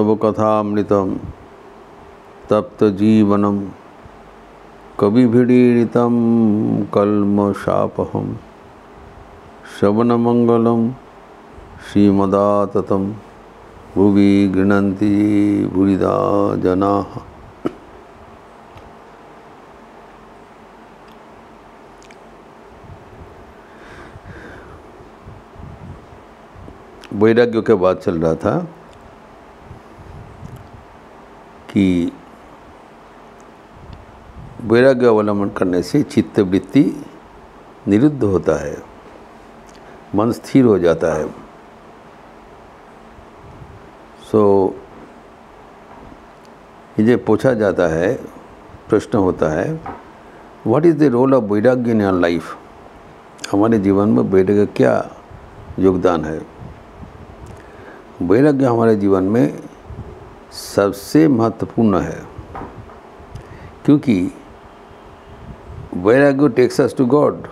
तब कथामृतम तप्त जीवनम कविभिडीडितं कल्मषापहं श्रवणमङ्गलं, श्रीमदाततं, भुवि गृह्णन्ति भूरिदा जनाः। वैराग्य के बाद चल रहा था। कि वैराग्य अवलंबन करने से चित्तवृत्ति निरुद्ध होता है मन स्थिर हो जाता है। सो so, ये पूछा जाता है प्रश्न होता है what is the role of वैराग्य इन आर लाइफ हमारे जीवन में वैराग्य क्या योगदान है? वैराग्य हमारे जीवन में सबसे महत्वपूर्ण है, क्योंकि वैराग्य टेक्स अस टू गॉड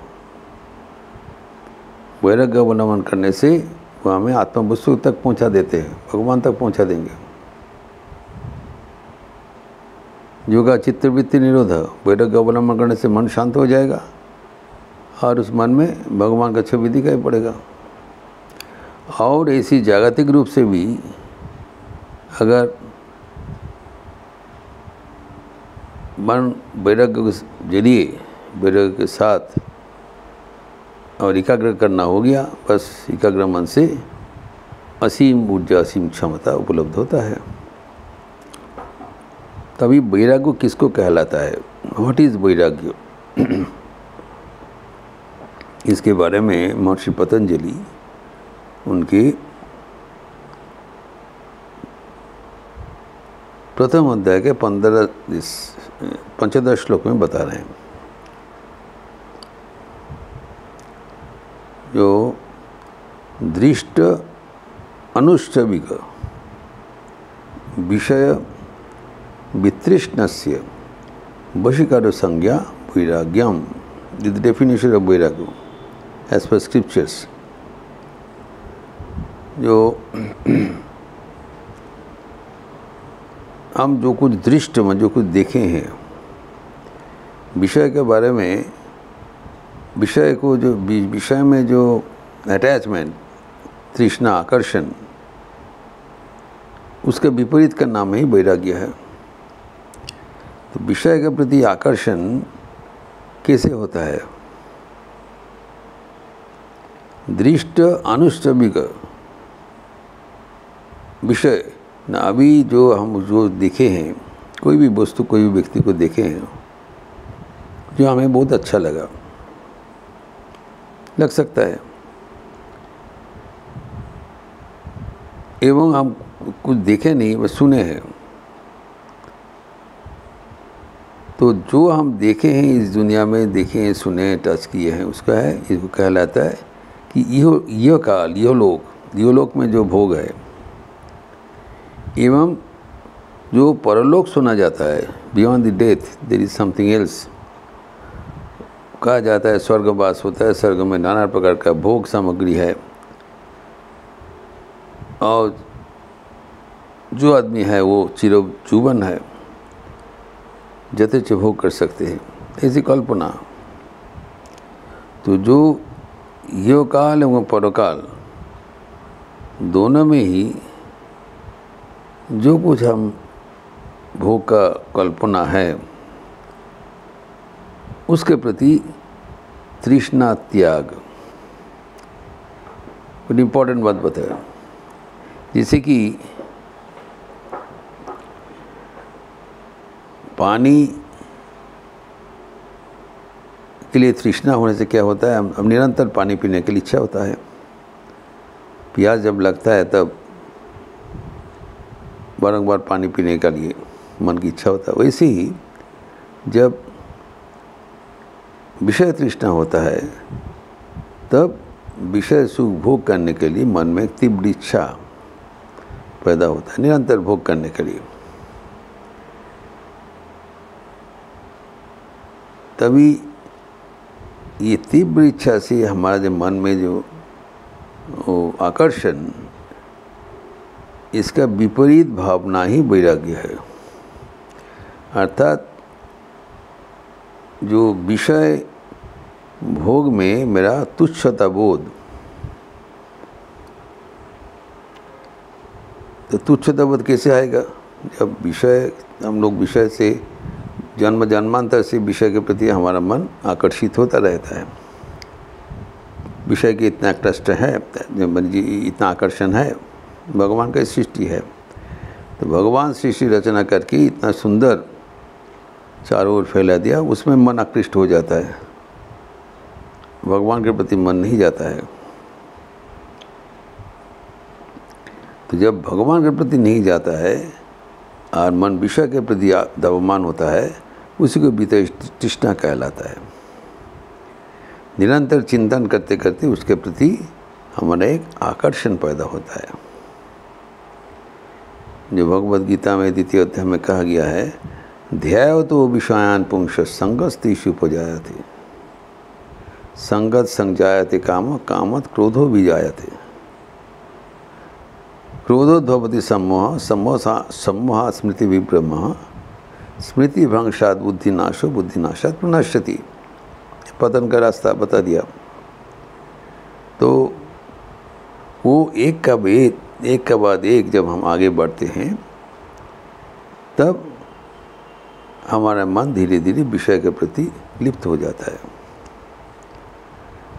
वैराग्य अवलंबन करने से वो हमें आत्म वस्तु तक पहुँचा देते हैं, भगवान तक पहुँचा देंगे। योगा चित्तवृत्ति निरोध वैराग्य अवलंबन करने से मन शांत हो जाएगा, और उस मन में भगवान का छवि दिखाई पड़ेगा। और ऐसी जागतिक रूप से भी अगर मन वैराग्य के ज़रिए वैराग्य के साथ और एकाग्र करना हो गया, बस एकाग्र मन से असीम ऊर्जा, असीम क्षमता उपलब्ध होता है। तभी वैराग्य किसको कहलाता है? व्हाट इज़ वैराग्य इसके बारे में महर्षि पतंजलि उनके प्रथम अध्याय के पंद्रह पंचदश श्लोक में बता रहे हैं। जो दृष्ट अनुष्टविक विषय वितृष्णस्य, वशीकार संज्ञा वैराग्यम। द डेफिनेशन ऑफ़ वैराग्य एज पर स्क्रिप्चर्स जो हम जो कुछ दृष्ट में, जो कुछ देखे हैं, विषय के बारे में, विषय को जो, विषय में जो अटैचमेंट तृष्णा, आकर्षण, उसके विपरीत का नाम ही वैराग्य है। तो विषय के प्रति आकर्षण कैसे होता है? दृष्ट अनुष्टविक विषय ना, अभी जो हम, जो देखे हैं, कोई भी वस्तु, कोई भी व्यक्ति को देखे हैं, जो हमें बहुत अच्छा लगा, लग सकता है। एवं हम कुछ देखे नहीं, बस सुने हैं। तो जो हम देखे हैं, इस दुनिया में देखे हैं, सुने हैं, टच किए हैं, उसका है, इसको कहलाता है कि यह यह काल यह लोक यह लोक में जो भोग है एवं जो परलोक सुना जाता है beyond the death there is something else कहा जाता है, स्वर्गवास होता है, स्वर्ग में नाना प्रकार का भोग सामग्री है। और जो आदमी है, वो चिरो चुबन है। जते भोग कर सकते हैं। ऐसी कल्पना। तो जो यो काल एवं परकाल, दोनों में ही जो कुछ हम भोग का कल्पना है, उसके प्रति तृष्णा, त्याग। बड़ी इम्पोर्टेंट बात बताया। जैसे कि पानी के लिए तृष्णा होने से क्या होता है? हम निरंतर पानी पीने के लिए इच्छा होता है। प्यास जब लगता है तब बारंबार पानी पीने के लिए मन की इच्छा होता है। वैसे ही जब विषय तृष्णा होता है, तब विषय सुख भोग करने के लिए मन में तीव्र इच्छा पैदा होता है, निरंतर भोग करने के लिए। तभी ये तीव्र इच्छा से हमारे मन में जो आकर्षण इसका विपरीत भावना ही वैराग्य है। अर्थात जो विषय भोग में मेरा तुच्छता बोध तो तुच्छता बोध कैसे आएगा? जब विषय, हम लोग विषय से, जन्म जन्मांतर से विषय के प्रति हमारा मन आकर्षित होता रहता है। विषय के इतना कष्ट है जी इतना आकर्षण है भगवान का सृष्टि है। तो भगवान सृष्टि रचना करके इतना सुंदर चारों ओर फैला दिया, उसमें मन आकृष्ट हो जाता है। भगवान के प्रति मन नहीं जाता है। तो जब भगवान के प्रति नहीं जाता है और मन विषय के प्रति दबमान होता है, उसी को बीते तृष्णा कहलाता है। निरंतर चिंतन करते करते उसके प्रति हमारा एक आकर्षण पैदा होता है। जो भगवद गीता में द्वितीय अध्याय में कहा गया है, ध्याय तो विषयान पुंस संगत तीसु थे संगत संजायते काम, कामत क्रोधो भी जायते क्रोधोद्भवती सम्मोह सम्मोह सम्मोह स्मृति विभ्रम, स्मृति भ्रंशात बुद्धिनाशो, बुद्धिनाशात प्रनश्यति पतन का रास्ता बता दिया। तो वो एक का बाद एक के बाद एक जब हम आगे बढ़ते हैं, तब हमारा मन धीरे धीरे विषय के प्रति लिप्त हो जाता है।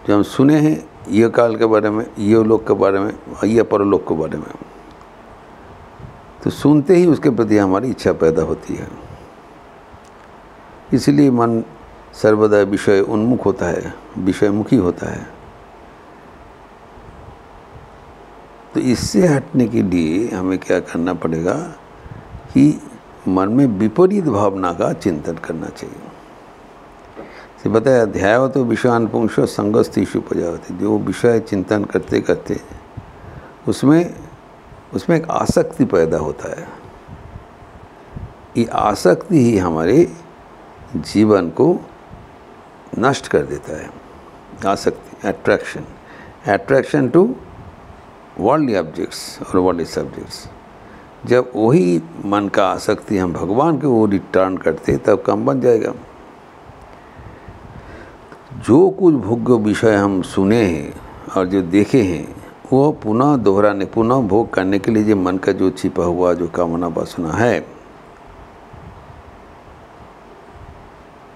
जो हम सुने हैं, ये काल के बारे में, ये लोक के बारे में, ये परलोक के बारे में तो सुनते ही उसके प्रति हमारी इच्छा पैदा होती है। इसलिए मन सर्वदा विषय उन्मुख होता है, विषयमुखी होता है। तो इससे हटने के लिए हमें क्या करना पड़ेगा कि मन में विपरीत भावना का चिंतन करना चाहिए। से बताया अध्याय तो विषयान पुंश संगस्तीशु उपजावती। जो विषय चिंतन करते करते, उसमें उसमें एक आसक्ति पैदा होता है। ये आसक्ति ही हमारे जीवन को नष्ट कर देता है। आसक्ति attraction attraction to worldly objects और वर्ल्डली सब्जेक्ट्स जब वही मन का आसक्ति हम भगवान के वो रिटर्न करते, तब कम बन जाएगा। जो कुछ भोग्य विषय हम सुने हैं और जो देखे हैं, वो पुनः दोहराने पुनः भोग करने के लिए जो मन का जो छिपा हुआ, जो कामना वासना है,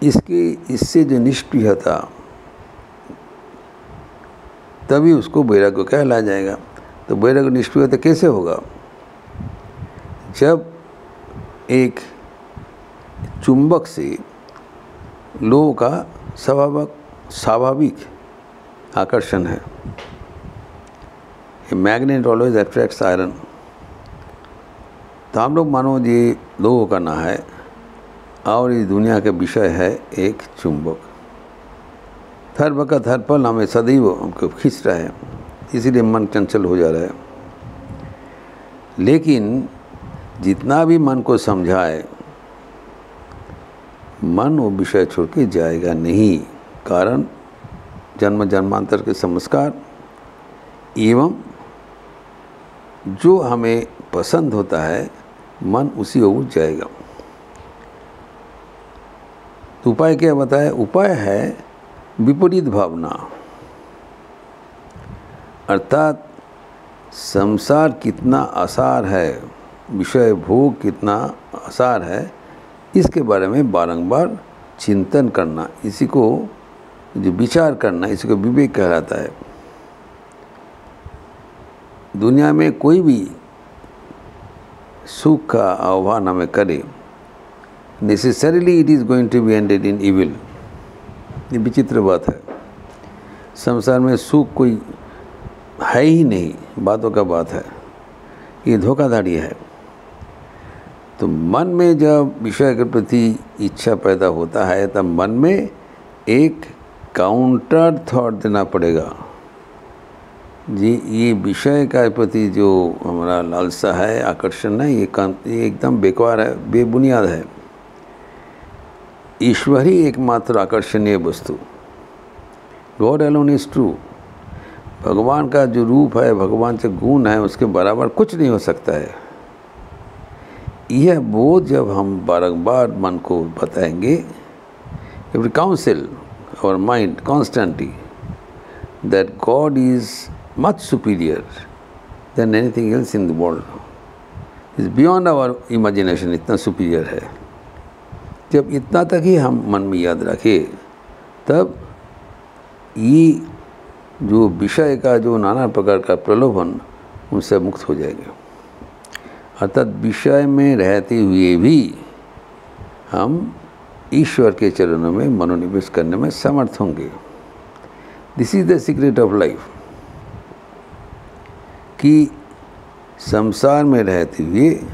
इसके, इससे जो निष्क्रियता, तभी उसको वैराग्य कहला जाएगा। तो वैराग्य निष्क्रियता कैसे होगा? जब एक चुंबक से लोह का स्वाभाविक स्वाभाविक आकर्षण है। Magnet always attracts iron. तो हम लोग मानो ये लोह का ना है, और इस दुनिया का विषय है एक चुंबक। हर वक्त, हर पल हमें सदैव हमको खींच रहा है। इसीलिए मन चंचल हो जा रहा है। लेकिन जितना भी मन को समझाए, मन वो विषय छोड़ के जाएगा नहीं। कारण जन्म जन्मांतर के संस्कार एवं जो हमें पसंद होता है, मन उसी ओर जाएगा। उपाय क्या बताया? उपाय है विपरीत भावना। अर्थात संसार कितना आसार है, विषय भोग कितना आसार है, इसके बारे में बारंबार चिंतन करना, इसी को जो विचार करना, इसी को विवेक कहलाता है। दुनिया में कोई भी सुख का आह्वान हमें करे necessarily it is going to be ended in evil ये विचित्र बात है। संसार में सुख कोई है ही नहीं, बातों का बात है। ये धोखाधड़ी है। तो मन में जब विषय के प्रति इच्छा पैदा होता है, तब मन में एक काउंटर थॉट देना पड़ेगा। जी, ये विषय का प्रति जो हमारा लालसा है, आकर्षण है, ये ये एकदम बेकार है, बेबुनियाद है। ईश्वर ही एकमात्र आकर्षणीय वस्तु। God alone is true. भगवान का जो रूप है, भगवान से गुण है, उसके बराबर कुछ नहीं हो सकता है। यह बोध जब हम बारंबार मन को बताएँगे एवरी काउंसिल और mind constantly that God is much superior than anything else in the world is beyond our imagination इतना सुपीरियर है। जब इतना तक ही हम मन में याद रखें, तब ये जो विषय का, जो नाना प्रकार का प्रलोभन उनसे मुक्त हो जाएँगे। अर्थात विषय में रहते हुए भी हम ईश्वर के चरणों में मनोनिवेश करने में समर्थ होंगे। This is the secret of life कि संसार में रहते हुए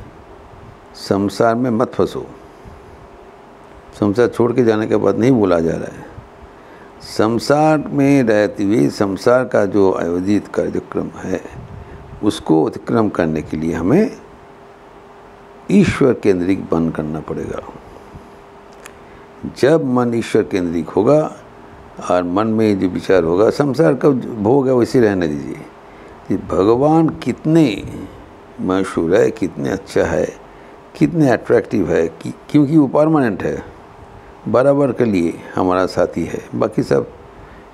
संसार में मत फंसो। संसार छोड़ के जाने के बाद नहीं बोला जा रहा है। संसार में रहते हुए संसार का जो आयोजित कार्यक्रम है, उसको अतिक्रम करने के लिए हमें ईश्वर केंद्रिक बन करना पड़ेगा। जब मन ईश्वर केंद्रिक होगा और मन में जो विचार होगा, संसार का भोग है, वैसे रहने दीजिए। कि भगवान कितने मशहूर है, कितने अच्छा है, कितने अट्रैक्टिव है, कि, क्योंकि वो परमानेंट है। बराबर के लिए हमारा साथी है। बाकी सब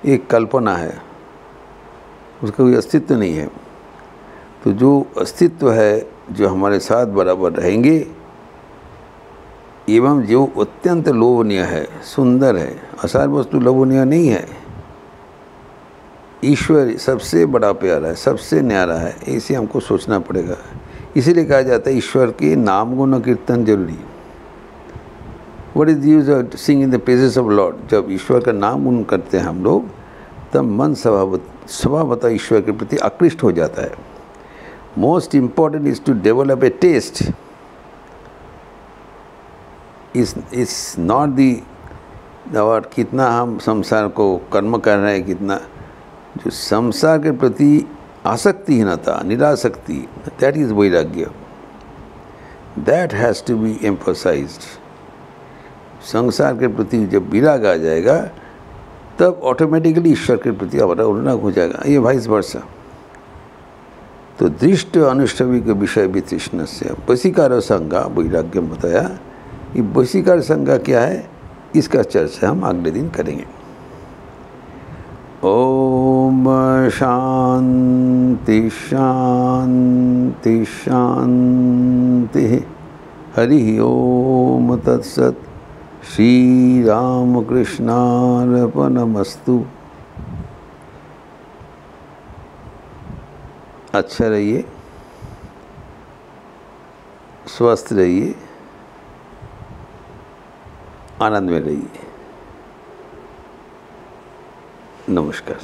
एक कल्पना है। उसका कोई अस्तित्व नहीं है। तो जो अस्तित्व है, जो हमारे साथ बराबर रहेंगे, एवं जो अत्यंत लोभनीय है, सुंदर है, असार वस्तु लोभनीय नहीं है, ईश्वर सबसे बड़ा प्यारा है, सबसे न्यारा है ऐसे हमको सोचना पड़ेगा। इसीलिए कहा जाता है, ईश्वर के नाम गुण कीर्तन ज़रूरी। है what is use sing in the praises of Lord जब ईश्वर का नाम गुण करते हैं हम लोग, तब मन स्वभाव स्वभावतः ईश्वर के प्रति आकृष्ट हो जाता है। Most important is to develop a taste is is not दी और कितना हम संसार को कर्म कर रहे हैं, कितना, जो संसार के प्रति आसक्तिहीनता, निरासक्ति दैट इज़ वैराग्य। That has to be emphasized संसार के प्रति जब विराग आ जाएगा, तब ऑटोमेटिकली ईश्वर के प्रति हमारा अनुराग हो जाएगा, ये वाइस वर्षा तो दृष्ट अनुष्ठवी के विषय भी तृष्ण से बसीकार संज्ञा वैराग्य बताया कि बसीकार संज्ञा क्या है? इसका चर्चा हम अगले दिन करेंगे। ओम शांति शांति शांति। हरि ओम तत्सत। श्री राम कृष्णार्पणमस्तु अच्छा रहिए स्वस्थ रहिए आनंद में रहिए। नमस्कार।